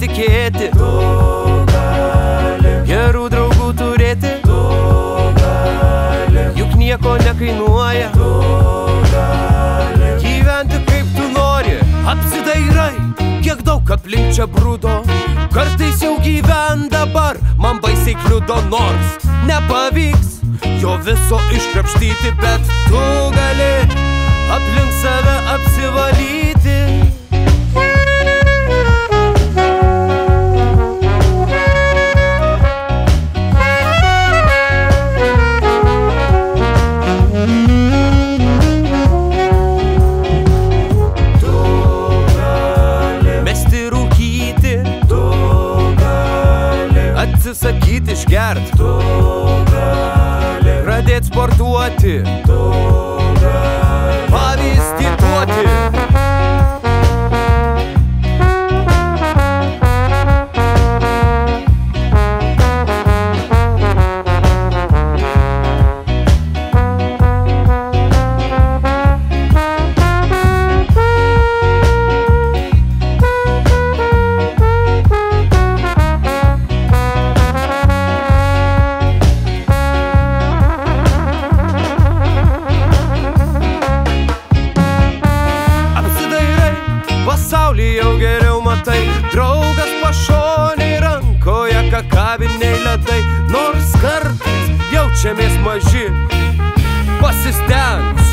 pasitikėti. Gerų draugų turėti. Juk nieko nekainuoja. Gyventi kaip tu nori. Apsidairai, kiek daug aplink čia brūdo. Kartais jau gyven dabar, man baisiai kliudo nors. Nepavyks jo viso iškrapštyti, bet tu gali. Atsisakyti išgert. Tu gali Pradėt sportuoti. Tu gali pasaulį jau geriau matai. Draugas pašoniai rankoje kakaviniai ledai. Nors kartais jaučiamės maži. Pasistenk, supras